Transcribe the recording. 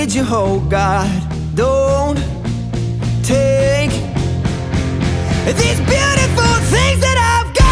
need you, oh God. Don't take these beautiful